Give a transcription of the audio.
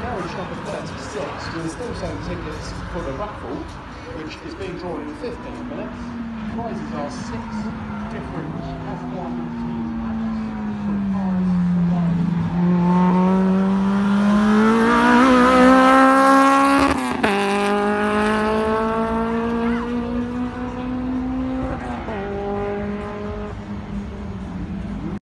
garage number 36, we're still selling tickets for the raffle, which is being drawn in 15 minutes. Prizes are six